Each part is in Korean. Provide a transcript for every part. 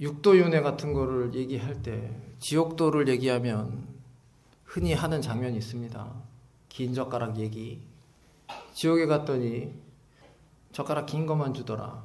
육도윤회 같은 거를 얘기할 때 지옥도를 얘기하면 흔히 하는 장면이 있습니다. 긴 젓가락 얘기. 지옥에 갔더니 젓가락 긴 것만 주더라.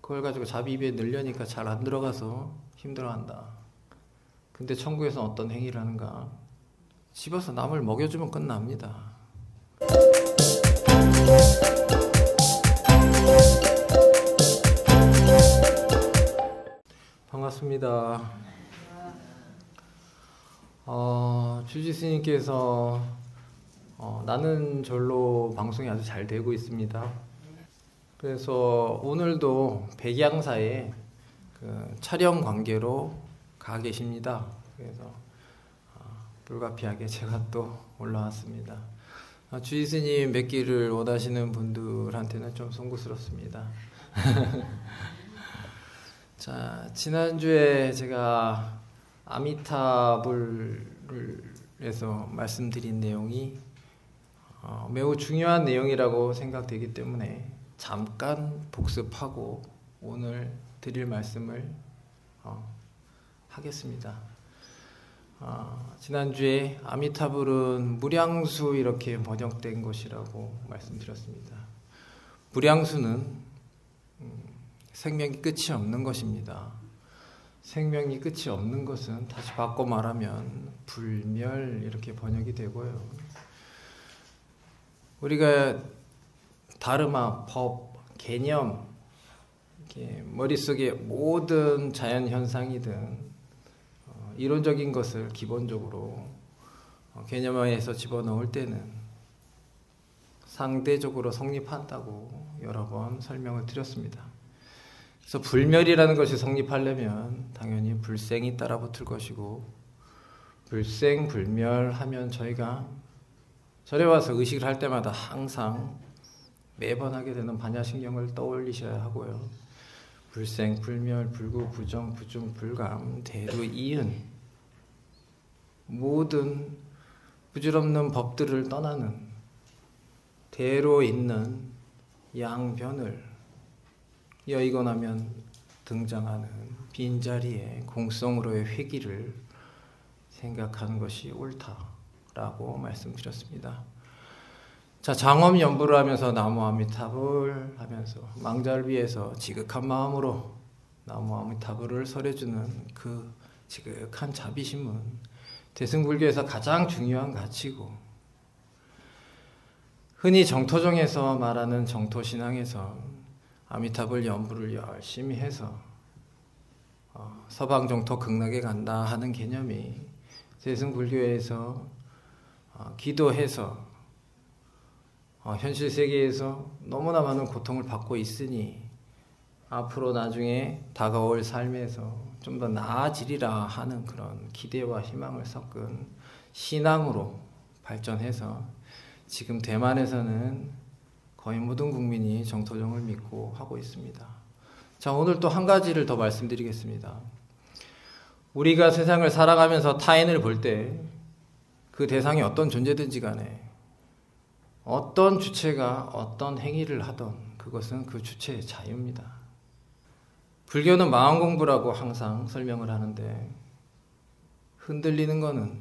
그걸 가지고 자비 입에 넣으려니까 잘 안 들어가서 힘들어한다. 근데 천국에서 어떤 행위를 하는가? 집어서 남을 먹여주면 끝납니다. 반갑습니다. 어, 주지스님께서 어, 나는 절로 방송이 아주 잘 되고 있습니다. 그래서 오늘도 백양사에 그 촬영 관계로 가 계십니다. 그래서 어, 불가피하게 제가 또 올라왔습니다. 어, 주지스님 뵙기를 원하시는 분들한테는 좀 송구스럽습니다. 자, 지난주에 제가 아미타불에서 말씀드린 내용이 어, 매우 중요한 내용이라고 생각되기 때문에 잠깐 복습하고 오늘 드릴 말씀을 어, 하겠습니다. 어, 지난주에 아미타불은 무량수 이렇게 번역된 것이라고 말씀드렸습니다. 무량수는 생명이 끝이 없는 것입니다. 생명이 끝이 없는 것은 다시 바꿔 말하면 불멸 이렇게 번역이 되고요. 우리가 다르마, 법, 개념, 머릿속에 모든 자연 현상이든 어, 이론적인 것을 기본적으로 어, 개념화해서 집어넣을 때는 상대적으로 성립한다고 여러 번 설명을 드렸습니다. 그래서 불멸이라는 것이 성립하려면 당연히 불생이 따라붙을 것이고 불생 불멸하면 저희가 절에 와서 의식을 할 때마다 항상 매번 하게 되는 반야신경을 떠올리셔야 하고요. 불생, 불멸, 불구, 부정, 부중, 불감, 대루, 이은 모든 부질없는 법들을 떠나는 대로 있는 양변을 여의고 나면 등장하는 빈자리에 공성으로의 회기를 생각하는 것이 옳다라고 말씀드렸습니다. 자, 장엄 연부를 하면서 나무 아미타불 하면서 망자를 위해서 지극한 마음으로 나무 아미타불을 설해주는 그 지극한 자비심은 대승불교에서 가장 중요한 가치고 흔히 정토정에서 말하는 정토신앙에서 아미타불 연부를 열심히 해서 어, 서방 정토 극락에 간다 하는 개념이 세승 불교에서 어, 기도해서 어, 현실 세계에서 너무나 많은 고통을 받고 있으니 앞으로 나중에 다가올 삶에서 좀 더 나아지리라 하는 그런 기대와 희망을 섞은 신앙으로 발전해서 지금 대만에서는 거의 모든 국민이 정토정을 믿고 하고 있습니다. 자, 오늘 또 한 가지를 더 말씀드리겠습니다. 우리가 세상을 살아가면서 타인을 볼 때 그 대상이 어떤 존재든지 간에 어떤 주체가 어떤 행위를 하던 그것은 그 주체의 자유입니다. 불교는 마음 공부라고 항상 설명을 하는데 흔들리는 것은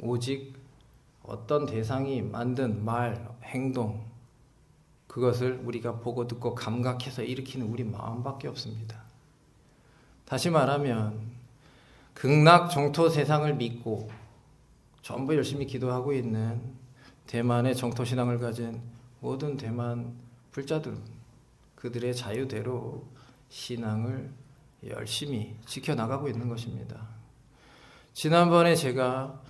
오직 어떤 대상이 만든 말, 행동, 그것을 우리가 보고 듣고 감각해서 일으키는 우리 마음밖에 없습니다. 다시 말하면 극락 정토 세상을 믿고 전부 열심히 기도하고 있는 대만의 정토 신앙을 가진 모든 대만 불자들은 그들의 자유대로 신앙을 열심히 지켜나가고 있는 것입니다. 지난번에 제가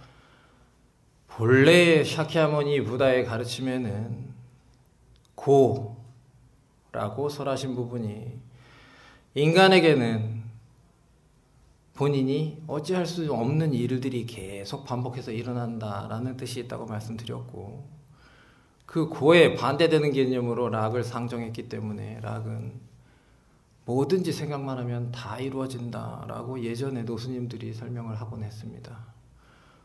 본래의 샤키아모니 부다의 가르침에는 고라고 설하신 부분이 인간에게는 본인이 어찌할 수 없는 일들이 계속 반복해서 일어난다라는 뜻이 있다고 말씀드렸고 그 고에 반대되는 개념으로 락을 상정했기 때문에 락은 뭐든지 생각만 하면 다 이루어진다라고 예전에 노스님들이 설명을 하곤 했습니다.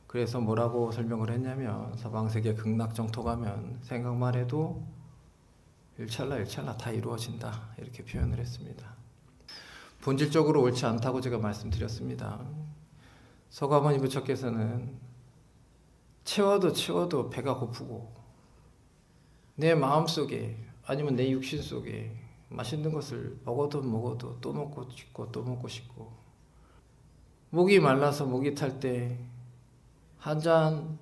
그래서 뭐라고 설명을 했냐면 서방세계 극락 정토 가면 생각만 해도 일찰나 일찰나 다 이루어진다 이렇게 표현을 했습니다. 본질적으로 옳지 않다고 제가 말씀드렸습니다. 서가모니 부처께서는 채워도 채워도 배가 고프고 내 마음 속에 아니면 내 육신 속에 맛있는 것을 먹어도 먹어도 또 먹고 싶고 또 먹고 싶고 목이 말라서 목이 탈 때 한 잔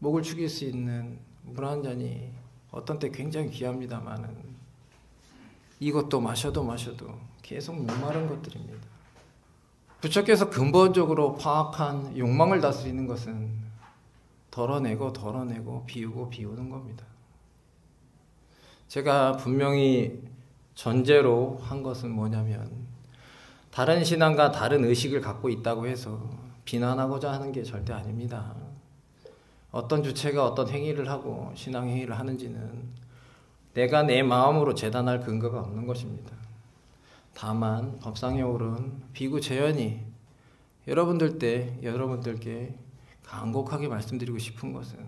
목을 죽일 수 있는 물 한 잔이 어떤 때 굉장히 귀합니다만은 이것도 마셔도 마셔도 계속 목마른 것들입니다. 부처께서 근본적으로 파악한 욕망을 다스리는 것은 덜어내고 덜어내고 비우고 비우는 겁니다. 제가 분명히 전제로 한 것은 뭐냐면 다른 신앙과 다른 의식을 갖고 있다고 해서 비난하고자 하는 게 절대 아닙니다. 어떤 주체가 어떤 행위를 하고 신앙 행위를 하는지는 내가 내 마음으로 재단할 근거가 없는 것입니다. 다만 법상의 옳은 비구 재현이 여러분들 때 여러분들께 간곡하게 말씀드리고 싶은 것은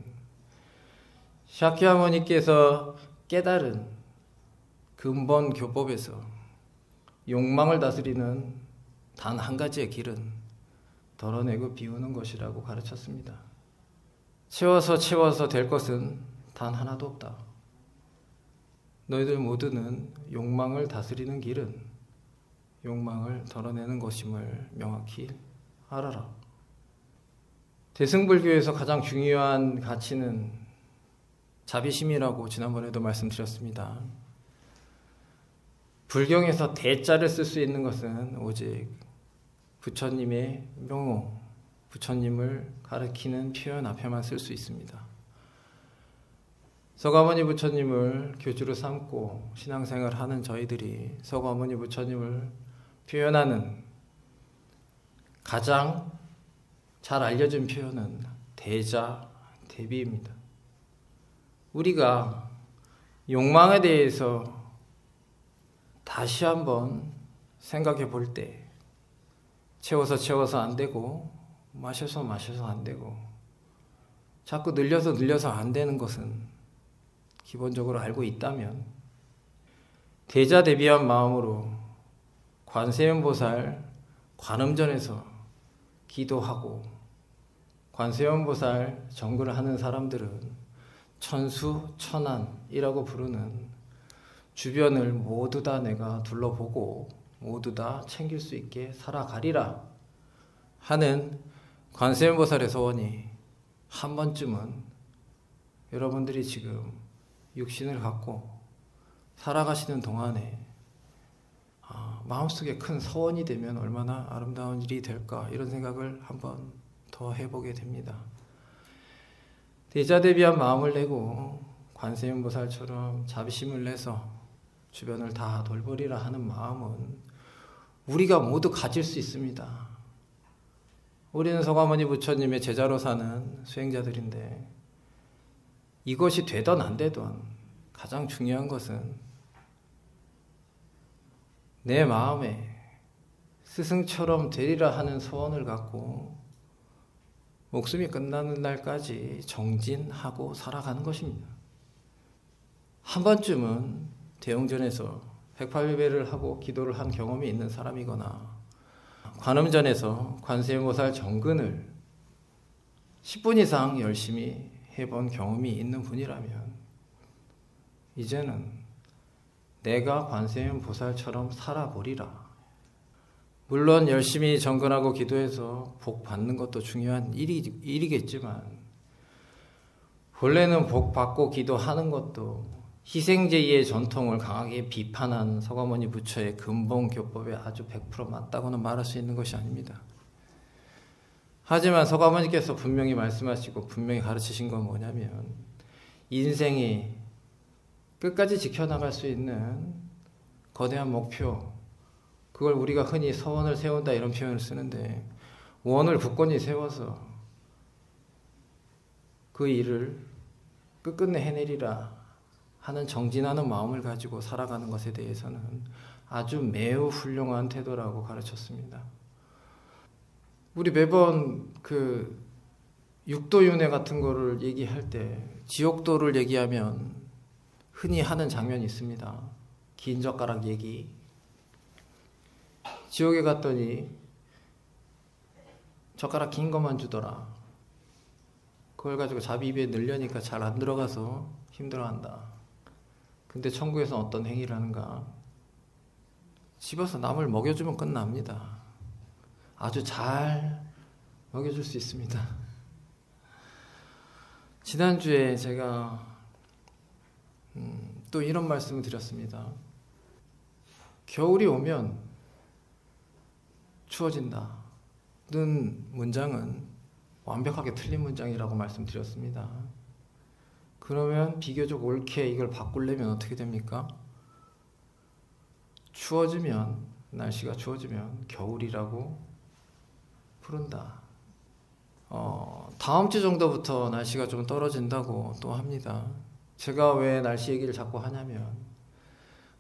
샤키아모니께서 깨달은 근본 교법에서 욕망을 다스리는 단 한 가지의 길은 덜어내고 비우는 것이라고 가르쳤습니다. 채워서 채워서 될 것은 단 하나도 없다. 너희들 모두는 욕망을 다스리는 길은 욕망을 덜어내는 것임을 명확히 알아라. 대승불교에서 가장 중요한 가치는 자비심이라고 지난번에도 말씀드렸습니다. 불경에서 대자를 쓸 수 있는 것은 오직 부처님의 명호, 부처님을 가리키는 표현 앞에만 쓸 수 있습니다. 서가모니 부처님을 교주로 삼고 신앙생활 하는 저희들이 서가모니 부처님을 표현하는 가장 잘 알려진 표현은 대자, 대비입니다. 우리가 욕망에 대해서 다시 한번 생각해 볼 때, 채워서 채워서 안 되고, 마셔서 마셔서 안 되고, 자꾸 늘려서 늘려서 안 되는 것은 기본적으로 알고 있다면, 대자 대비한 마음으로 관세음보살 관음전에서 기도하고 관세음보살 정글을 하는 사람들은 천수 천안이라고 부르는 주변을 모두 다 내가 둘러보고 모두 다 챙길 수 있게 살아가리라 하는 관세음보살의 소원이 한 번쯤은 여러분들이 지금 육신을 갖고 살아가시는 동안에 아, 마음속에 큰 서원이 되면 얼마나 아름다운 일이 될까 이런 생각을 한번 더 해보게 됩니다. 대자대비한 마음을 내고 관세음보살처럼 자비심을 내서 주변을 다 돌보리라 하는 마음은 우리가 모두 가질 수 있습니다. 우리는 서가모니 부처님의 제자로 사는 수행자들인데 이것이 되던 안 되던 가장 중요한 것은 내 마음에 스승처럼 되리라 하는 소원을 갖고 목숨이 끝나는 날까지 정진하고 살아가는 것입니다. 한 번쯤은 대웅전에서 108배를 하고 기도를 한 경험이 있는 사람이거나 관음전에서 관세음보살 정근을 10분 이상 열심히 해본 경험이 있는 분이라면 이제는 내가 관세음 보살처럼 살아보리라. 물론 열심히 정근하고 기도해서 복 받는 것도 중요한 일이, 일이겠지만, 본래는 복 받고 기도하는 것도 희생제의 전통을 강하게 비판한 서가모니 부처의 근본 교법에 아주 100% 맞다고는 말할 수 있는 것이 아닙니다. 하지만 서가모니께서 분명히 말씀하시고 분명히 가르치신 건 뭐냐면, 인생이 끝까지 지켜나갈 수 있는 거대한 목표, 그걸 우리가 흔히 서원을 세운다 이런 표현을 쓰는데, 원을 굳건히 세워서 그 일을 끝끝내 해내리라 하는 정진하는 마음을 가지고 살아가는 것에 대해서는 아주 매우 훌륭한 태도라고 가르쳤습니다. 우리 매번 그 육도윤회 같은 거를 얘기할 때 지옥도를 얘기하면 흔히 하는 장면이 있습니다. 긴 젓가락 얘기. 지옥에 갔더니 젓가락 긴 것만 주더라. 그걸 가지고 자비 입에 넣으려니까 잘 안 들어가서 힘들어한다. 근데 천국에서 어떤 행위를 하는가? 집어서 남을 먹여주면 끝납니다. 아주 잘 먹여줄 수 있습니다. 지난주에 제가 음, 또 이런 말씀을 드렸습니다. 겨울이 오면 추워진다. 는 문장은 완벽하게 틀린 문장이라고 말씀드렸습니다. 그러면 비교적 옳게 이걸 바꾸려면 어떻게 됩니까? 추워지면 날씨가 추워지면 겨울이라고 부른다. 어, 다음 주 정도부터 날씨가 좀 떨어진다고 또 합니다. 제가 왜 날씨 얘기를 자꾸 하냐면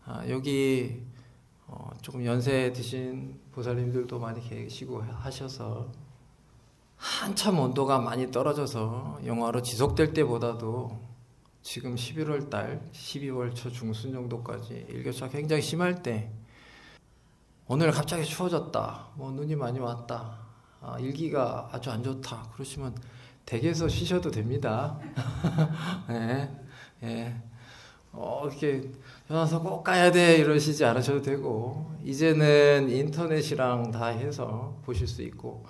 아, 여기 어, 조금 연세 드신 보살님들도 많이 계시고 하셔서 한참 온도가 많이 떨어져서 영화로 지속될 때보다도 지금 11월 달, 12월 초 중순 정도까지 일교차 굉장히 심할 때 오늘 갑자기 추워졌다. 뭐 눈이 많이 왔다. 아, 일기가 아주 안 좋다. 그러시면 댁에서 쉬셔도 됩니다. 네, 네. 어, 이렇게 연화서 꼭 가야 돼 이러시지 않으셔도 되고 이제는 인터넷이랑 다 해서 보실 수 있고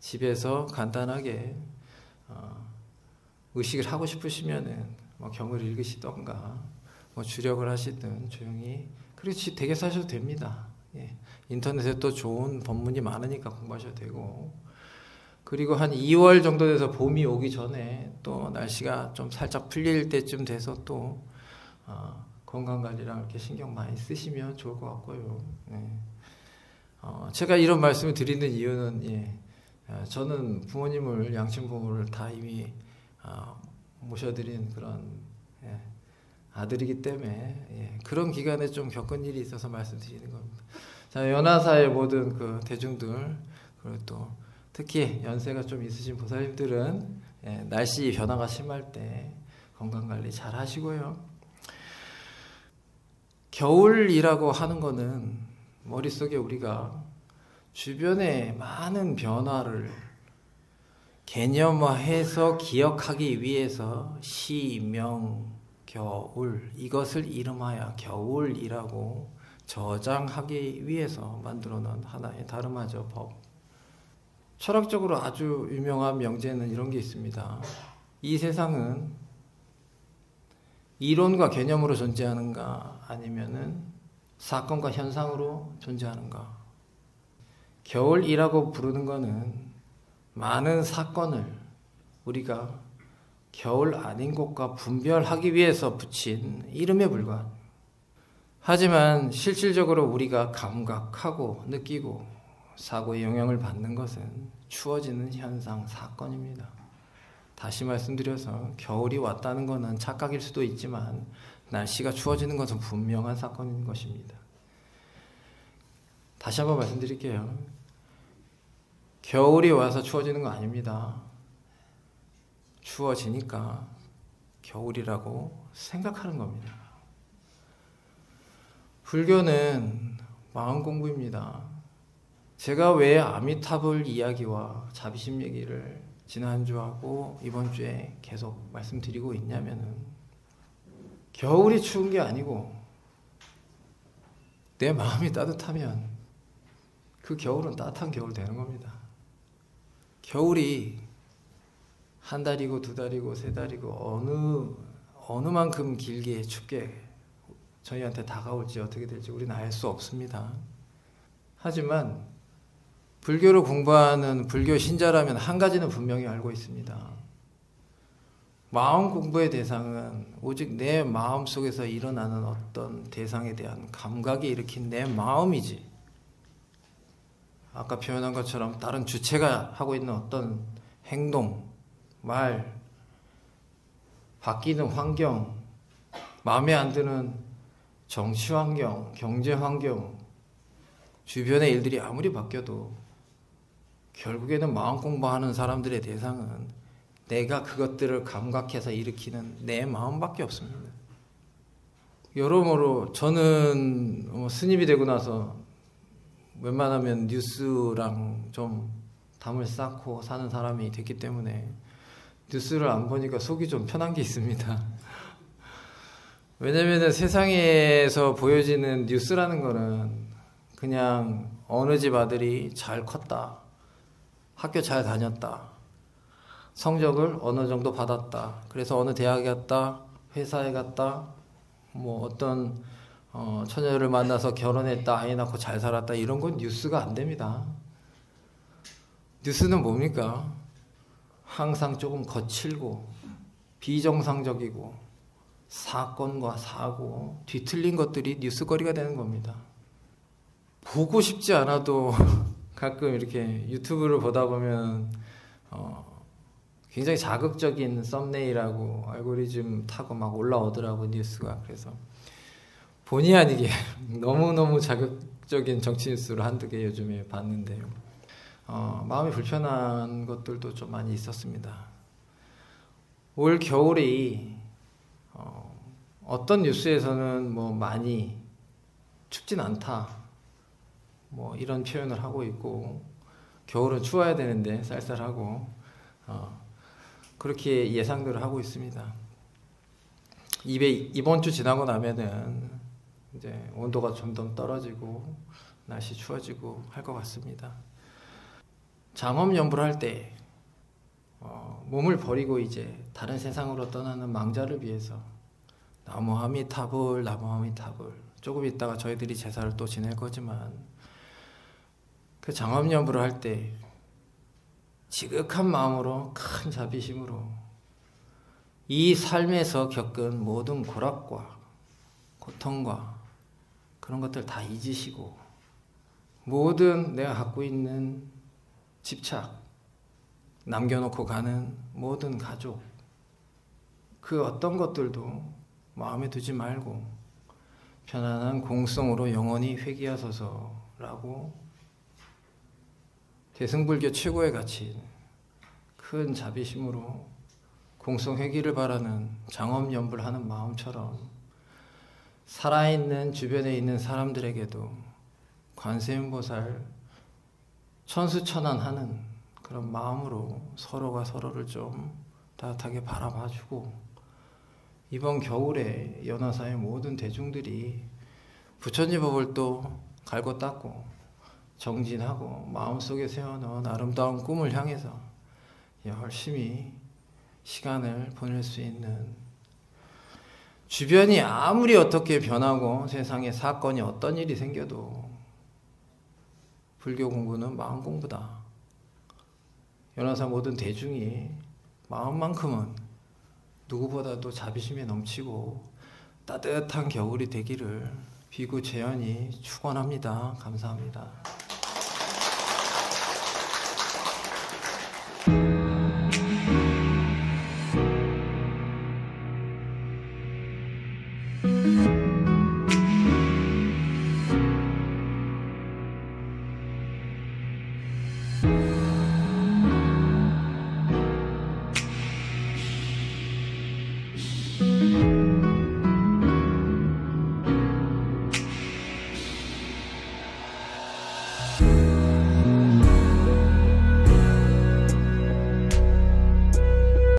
집에서 간단하게 어, 의식을 하고 싶으시면은 뭐 경을 읽으시던가 뭐 주력을 하시든 조용히 그리고 댁에서 하셔도 됩니다. 예. 인터넷에 또 좋은 법문이 많으니까 공부하셔도 되고 그리고 한 2월 정도 돼서 봄이 오기 전에 또 날씨가 좀 살짝 풀릴 때쯤 돼서 또 어, 건강 관리랑 이렇게 신경 많이 쓰시면 좋을 것 같고요. 네. 어, 제가 이런 말씀을 드리는 이유는 예, 어, 저는 부모님을 양친 부모를 다 이미 어, 모셔드린 그런 예, 아들이기 때문에 예, 그런 기간에 좀 겪은 일이 있어서 말씀드리는 겁니다. 자, 연하사의 모든 그 대중들 그리고 또 특히 연세가 좀 있으신 보살님들은 예, 날씨 변화가 심할 때 건강 관리 잘 하시고요. 겨울이라고 하는 거는 머릿속에 우리가 주변의 많은 변화를 개념화해서 기억하기 위해서 시, 명, 겨울 이것을 이름하여 겨울이라고 저장하기 위해서 만들어 놓은 하나의 다름하죠 법. 철학적으로 아주 유명한 명제는 이런 게 있습니다. 이 세상은 이론과 개념으로 존재하는가 아니면은 사건과 현상으로 존재하는가. 겨울이라고 부르는 것은 많은 사건을 우리가 겨울 아닌 곳과 분별하기 위해서 붙인 이름에 불과한. 하지만 실질적으로 우리가 감각하고 느끼고 사고의 영향을 받는 것은 추워지는 현상, 사건입니다. 다시 말씀드려서 겨울이 왔다는 것은 착각일 수도 있지만 날씨가 추워지는 것은 분명한 사건인 것입니다. 다시 한번 말씀드릴게요. 겨울이 와서 추워지는 거 아닙니다. 추워지니까 겨울이라고 생각하는 겁니다. 불교는 마음 공부입니다. 제가 왜 아미타불 이야기와 자비심 얘기를 지난주 하고 이번 주에 계속 말씀드리고 있냐면은 겨울이 추운 게 아니고 내 마음이 따뜻하면 그 겨울은 따뜻한 겨울 되는 겁니다. 겨울이 한 달이고 두 달이고 세 달이고 어느 어느 만큼 길게 춥게 저희한테 다가올지 어떻게 될지 우리는 알 수 없습니다. 하지만 불교를 공부하는 불교 신자라면 한 가지는 분명히 알고 있습니다. 마음 공부의 대상은 오직 내 마음 속에서 일어나는 어떤 대상에 대한 감각이 일으킨 내 마음이지. 아까 표현한 것처럼 다른 주체가 하고 있는 어떤 행동, 말, 바뀌는 환경, 마음에 안 드는 정치 환경, 경제 환경, 주변의 일들이 아무리 바뀌어도 결국에는 마음 공부하는 사람들의 대상은 내가 그것들을 감각해서 일으키는 내 마음밖에 없습니다. 여러모로 저는 뭐 스님이 되고 나서 웬만하면 뉴스랑 좀 담을 쌓고 사는 사람이 됐기 때문에 뉴스를 안 보니까 속이 좀 편한 게 있습니다. 왜냐면은 세상에서 보여지는 뉴스라는 거는 그냥 어느 집 아들이 잘 컸다. 학교 잘 다녔다. 성적을 어느 정도 받았다. 그래서 어느 대학에 갔다. 회사에 갔다. 뭐 어떤 어, 처녀를 만나서 결혼했다. 아이 낳고 잘 살았다. 이런 건 뉴스가 안 됩니다. 뉴스는 뭡니까? 항상 조금 거칠고 비정상적이고 사건과 사고 뒤틀린 것들이 뉴스거리가 되는 겁니다. 보고 싶지 않아도 가끔 이렇게 유튜브를 보다 보면 어 굉장히 자극적인 썸네일하고 알고리즘 타고 막 올라오더라고 뉴스가 그래서 본의 아니게 너무너무 자극적인 정치 뉴스를 한두 개 요즘에 봤는데요. 어, 마음이 불편한 것들도 좀 많이 있었습니다. 올 겨울이 어, 어떤 뉴스에서는 뭐 많이 춥진 않다. 뭐 이런 표현을 하고 있고 겨울은 추워야 되는데 쌀쌀하고 어, 그렇게 예상들을 하고 있습니다. 이번 주 지나고 나면은 이제 온도가 좀더 떨어지고 날씨 추워지고 할 것 같습니다. 장엄 연부를 할때 어, 몸을 버리고 이제 다른 세상으로 떠나는 망자를 위해서 나무하미 탑을 나무하미 탑을 조금 있다가 저희들이 제사를 또 지낼 거지만 그 장엄 연부를 할때 지극한 마음으로 큰 자비심으로 이 삶에서 겪은 모든 고락과 고통과 그런 것들 다 잊으시고 모든 내가 갖고 있는 집착, 남겨놓고 가는 모든 가족, 그 어떤 것들도 마음에 두지 말고 편안한 공성으로 영원히 회귀하소서라고 대승불교 최고의 가치, 큰 자비심으로 공성 회귀를 바라는 장엄연불 하는 마음처럼 살아있는 주변에 있는 사람들에게도 관세음보살 천수천안하는 그런 마음으로 서로가 서로를 좀 따뜻하게 바라봐주고 이번 겨울에 연화사의 모든 대중들이 부처님 법을 또 갈고 닦고 정진하고 마음속에 세워놓은 아름다운 꿈을 향해서 열심히 시간을 보낼 수 있는 주변이 아무리 어떻게 변하고 세상에 사건이 어떤 일이 생겨도 불교 공부는 마음 공부다. 연화사 모든 대중이 마음만큼은 누구보다도 자비심에 넘치고 따뜻한 겨울이 되기를 비구 재현이 축원합니다. 감사합니다.